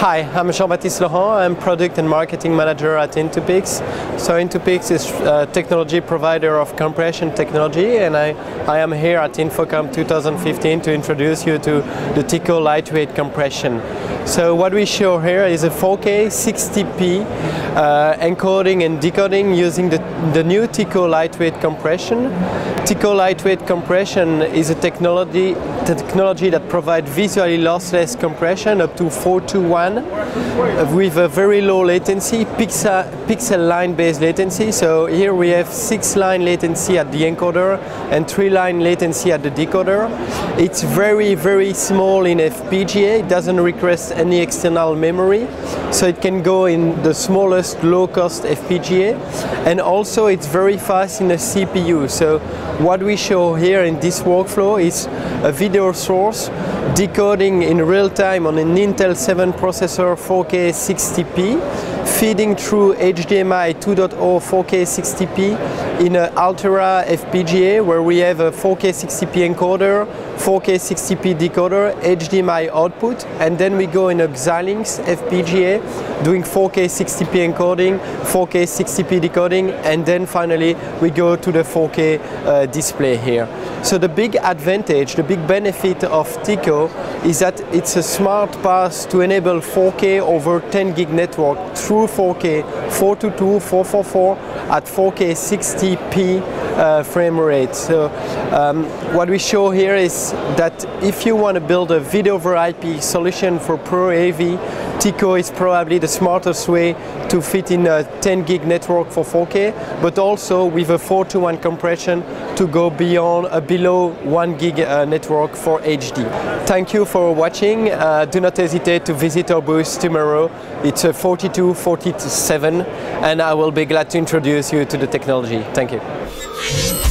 Hi, I'm Jean-Baptiste Lorent. I'm Product and Marketing Manager at intoPIX. So intoPIX is a technology provider of compression technology and I, I am here at InfoComm 2015 to introduce you to the TICO lightweight compression. So what we show here is a 4K 60p uh, encoding and decoding using the, the new TICO lightweight compression. TICO lightweight compression is a technology, technology that provides visually lossless compression up to 4 to 1 with a very low latency, pixel, pixel line based latency. So here we have 6 line latency at the encoder and 3 line latency at the decoder. It's very very small in FPGA, it doesn't request any external memory. So it can go in the smallest low cost FPGA and also it's very fast in the CPU so what we show here in this workflow is a video source decoding in real time on an Intel 7 processor 4K 60p, feeding through HDMI 2.0 4K 60p in an Altera FPGA where we have a 4K 60p encoder, 4K 60p decoder, HDMI output, and then we go in a Xilinx FPGA doing 4K 60p encoding, 4K 60p decoding, and then finally we go to the 4K uh, display here. So the big advantage, the big benefit of TICO is that it's a smart path to enable 4K over 10 gig network through 4K 422, 444 at 4K 60p uh, frame rate. So um, what we show here is that if you want to build a video over IP solution for Pro AV, TICO is probably the smartest way to fit in a 10 gig network for 4K, but also with a 4 to 1 compression to go beyond a below 1 gig uh, network for HD. Thank you for watching. Uh, do not hesitate to visit our booth tomorrow. It's a 4247 and I will be glad to introduce you to the technology. Thank you.